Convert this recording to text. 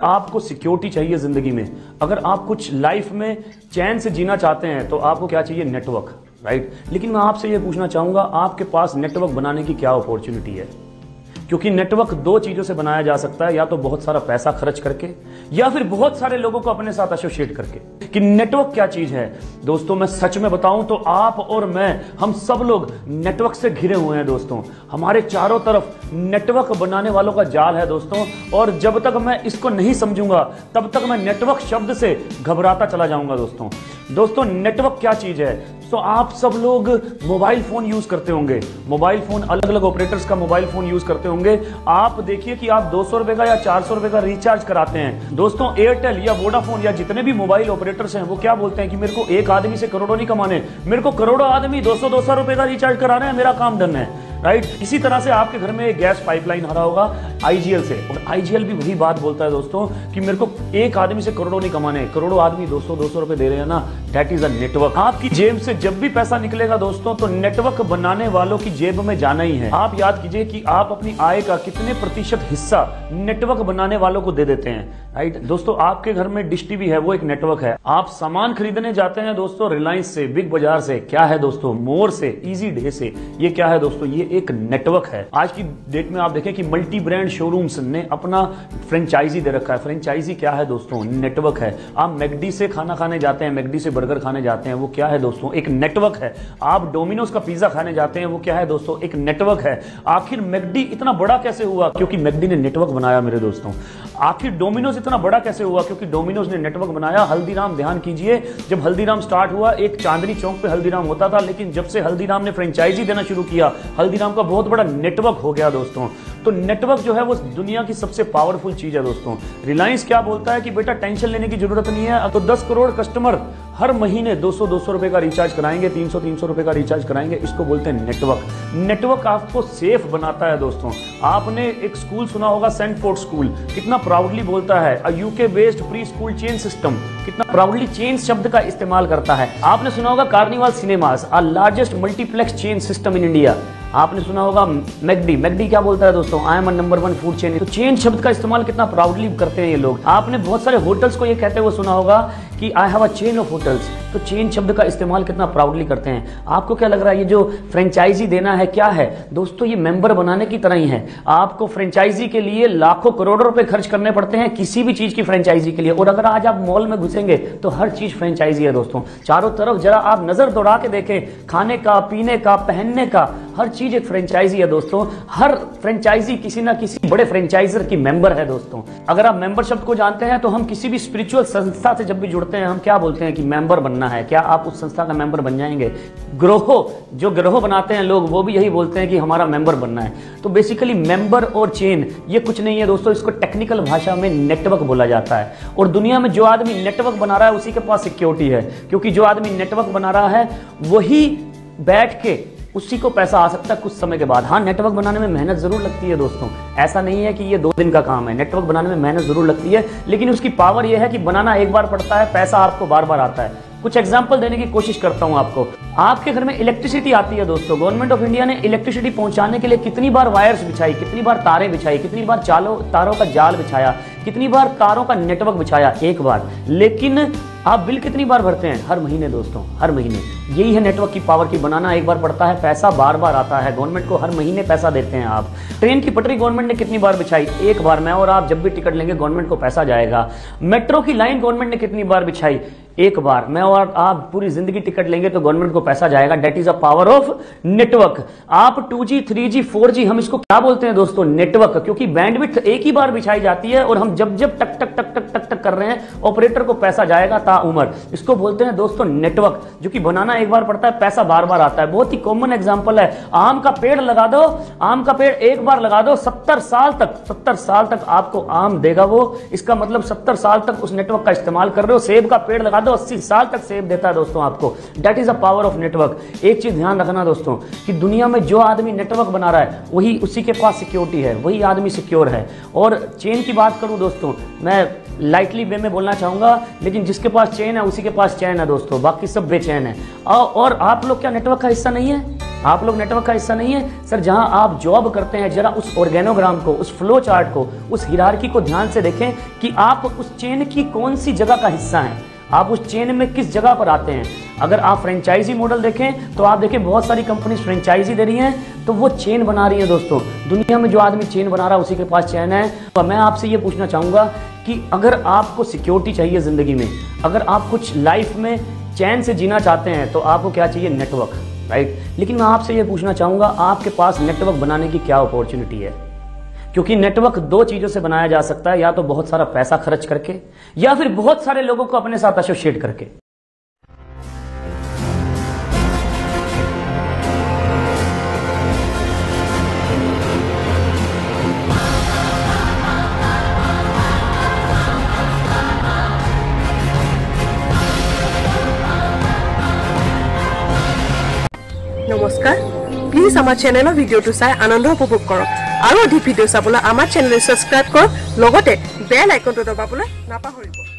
आपको सिक्योरिटी चाहिए ज़िंदगी में। अगर आप कुछ लाइफ में चैन से जीना चाहते हैं तो आपको क्या चाहिए? नेटवर्क राइट लेकिन मैं आपसे यह पूछना चाहूँगा, आपके पास नेटवर्क बनाने की क्या अपॉर्चुनिटी है? क्योंकि नेटवर्क दो चीज़ों से बनाया जा सकता है, या तो बहुत सारा पैसा खर्च करके, या फिर बहुत सारे लोगों को अपने साथ एसोसिएट करके। कि नेटवर्क क्या चीज़ है? दोस्तों, मैं सच में बताऊँ तो आप और मैं, हम सब लोग नेटवर्क से घिरे हुए हैं दोस्तों। हमारे चारों तरफ़ नेटवर्क बनाने वालों का जाल है दोस्तों, और जब तक मैं इसको नहीं समझूँगा, तब तक मैं नेटवर्क शब्द से घबराता चला जाऊँगा दोस्तों। दोस्तों नेटवर्क क्या चीज़ है? तो आप सब लोग मोबाइल फ़ोन यूज़ करते होंगे। मोबाइल फ़ोन अलग अलग ऑपरेटर्स का मोबाइल फ़ोन यूज़ करते होंगे। आप देखिए कि आप दो सौ रुपए का या चार सौ रुपए का रिचार्ज कराते हैं। दोस्तों एयरटेल या वोडाफोन या जितने भी मोबाइल ऑपरेटर्स हैं, वो क्या बोलते हैं कि मेरे को एक आदमी से करोड़ों नहीं कमाने। मेरे को करोड़ों आदमी दो सौ दो सौ रुपए का रिचार्ज कराना है, मेरा काम धन है। राइट? इसी तरह से आपके घर में एक गैस पाइपलाइन आ रहा होगा आईजीएल से। और आईजीएल भी वही बात बोलता है दोस्तों कि मेरे को एक आदमी से करोड़ों नहीं कमाने करोड़ों आदमी 200 200 रुपए दे रहे हैं ना? दैट इज़ अ नेटवर्क आपकी जेब से जब भी पैसा निकलेगा दोस्तों तो नेटवर्क बनाने वालों की जेब में जाना ही है। आप याद कीजिए कि आप अपनी आय का कितने प्रतिशत हिस्सा नेटवर्क बनाने वालों को दे देते हैं। राइट दोस्तों, आपके घर में डिश टीवी है, वो एक नेटवर्क है। आप सामान खरीदने जाते हैं दोस्तों रिलायंस से बिग बाज़ार से। क्या है दोस्तों? मोर से इजी डे से। ये क्या है दोस्तों? ये एक नेटवर्क है। आज की डेट में आप देखें कि मल्टी ब्रांड शोरूम्स ने अपना फ्रेंचाइजी दे रखा है। फ्रेंचाइजी क्या है दोस्तों? नेटवर्क है। आप मैगडी से खाना खाने जाते हैं मैगडी से बर्गर खाने जाते हैं, वो क्या है दोस्तों? एक नेटवर्क है। आप डोमिनोज का पिज्जा खाने जाते हैं, वो क्या है दोस्तों? एक नेटवर्क है। आखिर मैगडी इतना बड़ा कैसे हुआ? क्योंकि मैगडी ने नेटवर्क बनाया मेरे दोस्तों। आखिर डोमिनोज इतना बड़ा कैसे हुआ? क्योंकि डोमिनोज ने नेटवर्क बनाया, हल्दीराम ध्यान कीजिए। जब हल्दीराम स्टार्ट हुआ, एक चांदनी चौक पे हल्दीराम होता था, लेकिन जब से हल्दीराम ने फ्रेंचाइजी देना शुरू किया, हल्दीराम का बहुत बड़ा नेटवर्क हो गया दोस्तों। तो नेटवर्क जो है वो दुनिया की सबसे पावरफुल चीज़ है दोस्तों। रिलायंस क्या बोलता है कि बेटा टेंशन लेने की ज़रूरत नहीं है तो 10 करोड़ कस्टमर हर महीने 200 200 रुपए का रिचार्ज कराएँगे 300 300 रुपए का रिचार्ज कराएँगे इसको बोलते हैं नेटवर्क नेटवर्क आपको सेफ़ बनाता है दोस्तों आपने एक स्कूल सुना होगा सेंट फोर्ट स्कूल कितना प्राउडली बोलता है UK based pre school chain system कितना प्राउडली चेन शब्द का इस्तेमाल करता है आपने सुना होगा carnival cinemas are largest multiplex chain system in India आपने सुना होगा मैगडी मैगडी क्या बोलता है दोस्तों I am number one food chain तो चेन शब्द का इस्तेमाल कितना प्राउडली करते हैं ये लोग आपने बहुत सारे होटल्स को ये कहते हुए सुना होगा कि I have a chain of hotels तो चेन शब्द का इस्तेमाल कितना प्राउडली करते हैं? आपको क्या लग रहा है ये जो फ्रेंचाइजी देना है, क्या है? दोस्तों, ये मेंबर बनाने की तरह ही है। आपको फ्रेंचाइजी के लिए लाखों करोड़ों रुपए खर्च करने पड़ते हैं किसी भी चीज़ की फ्रेंचाइजी के लिए। और अगर आज आप मॉल में घुसेंगे तो हर चीज़ फ्रेंचाइजी है, दोस्तों। चारों तरफ़ जरा आप नज़र दौड़ा के देखें। खाने का, पीने का, पहनने का हर चीज़ एक फ्रेंचाइजी है दोस्तों। हर फ्रेंचाइजी किसी ना किसी बड़े फ्रेंचाइजर की मेंबर है दोस्तों। अगर आप मेंबर शब्द को जानते हैं तो हम किसी भी स्पिरिचुअल संस्था से जब भी जुड़ते हैं, हम क्या बोलते हैं कि मेंबर बनना है? क्या आप उस संस्था का मेंबर बन जाएँगे? ग्रोह, जो ग्रोह बनाते हैं लोग, वो भी यही बोलते हैं कि हमारा मेंबर बनना है। तो बेसिकली मेंबर और चेन ये कुछ नहीं है दोस्तों, इसको टेक्निकल भाषा में नेटवर्क बोला जाता है। और दुनिया में जो आदमी नेटवर्क बना रहा है, उसी के पास सिक्योरिटी है। क्योंकि जो आदमी नेटवर्क बना रहा है, वही बैठ के उसी को पैसा आ सकता है कुछ समय के बाद। हाँ नेटवर्क बनाने में मेहनत ज़रूर लगती है दोस्तों। ऐसा नहीं है कि ये दो दिन का काम है। नेटवर्क बनाने में मेहनत ज़रूर लगती है, लेकिन उसकी पावर यह है कि बनाना एक बार पड़ता है, पैसा आपको बार बार आता है। कुछ एग्ज़ाम्पल देने की कोशिश करता हूँ आपको। आपके घर में इलेक्ट्रिसिटी आती है दोस्तों। गवर्नमेंट ऑफ़ इंडिया ने इलेक्ट्रिसिटी पहुँचाने के लिए कितनी बार वायर्स बिछाई, कितनी बार तारें बिछाई, कितनी बार चालो, तारों का जाल बिछाया, कितनी बार तारों का नेटवर्क बिछाया एक बार। लेकिन आप बिल कितनी बार भरते हैं? हर महीने दोस्तों, हर महीने। यही है नेटवर्क की पावर की बनाना, एक बार पड़ता है पैसा बार बार आता है। गवर्नमेंट को हर महीने पैसा देते हैं आप। ट्रेन की पटरी गवर्नमेंट ने कितनी बार बिछाई? एक बार मैं, और आप जब भी टिकट लेंगे गवर्नमेंट को पैसा जाएगा। मेट्रो की लाइन गवर्नमेंट ने कितनी बार बिछाई? एक बार मैं, और आप पूरी ज़िंदगी टिकट लेंगे तो गवर्नमेंट को पैसा जाएगा। That is a power of network आप 2G 3G 4G हम इसको क्या बोलते हैं दोस्तों? नेटवर्क क्योंकि बैंडविड्थ एक ही बार बिछाई जाती है, और हम जब जब टक टक टक टक टक टक कर रहे हैं ऑपरेटर को पैसा जाएगा ता उमर। इसको बोलते हैं दोस्तों नेटवर्क जो कि बनाना एक बार पड़ता है, पैसा बार बार आता है। बहुत ही कॉमन एग्ज़ाम्पल है। आम का पेड़ लगा दो, आम का पेड़ एक बार लगा दो, सत्तर साल तक, सत्तर साल तक आपको आम देगा वो। इसका मतलब सत्तर साल तक उस नेटवर्क का इस्तेमाल कर रहे हो। सेब का पेड़ लगा दो, अस्सी साल तक सेब देता है दोस्तों आपको। That is a power of network एक चीज़ ध्यान रखना दोस्तों, कि दुनिया में जो आदमी नेटवर्क बना रहा है, वही उसी के पास सिक्योरिटी है, वही आदमी सिक्योर है। और चेन की बात करूँ दोस्तों, मैं लाइटली वे में बोलना चाहूँगा, लेकिन जिसके पास चेन है, उसी के पास चैन है दोस्तों। बाकी सब बेचैन है। और आप लोग क्या नेटवर्क का हिस्सा नहीं है? आप लोग नेटवर्क का हिस्सा नहीं है? सर, जहाँ आप जॉब करते हैं, जरा उस ऑर्गेनोग्राम को, उस फ्लो चार्ट को, उस हिरारकी को ध्यान से देखें कि आप उस चेन की कौन सी जगह का हिस्सा हैं। आप उस चेन में किस जगह पर आते हैं? अगर आप फ्रेंचाइजी मॉडल देखें तो आप देखें बहुत सारी कंपनी फ्रेंचाइजी दे रही हैं। तो वो चेन बना रही है दोस्तों। दुनिया में जो आदमी चेन बना रहा है उसी के पास चैन है। तो मैं आपसे ये पूछना चाहूँगा कि अगर आपको सिक्योरिटी चाहिए ज़िंदगी में, अगर आप कुछ लाइफ में चैन से जीना चाहते हैं तो आपको क्या चाहिए? नेटवर्क राइट लेकिन मैं आपसे ये पूछना चाहूँगा, आपके पास नेटवर्क बनाने की क्या अपॉर्चुनिटी है? क्योंकि नेटवर्क दो चीज़ों से बनाया जा सकता है, या तो बहुत सारा पैसा खर्च करके, या फिर बहुत सारे लोगों को अपने साथ एसोशिएट करके। প্লিজ আমাৰ চেনেলৰ ভিডিঅ'টো চাই আনন্দ উপভোগ কৰক আৰু অধিক ভিডিঅ' চাবলৈ আমাৰ চেনেল ছাবস্ক্ৰাইব কৰক লগতে বেল আইকনটো দবাবলৈ নাপাহৰিব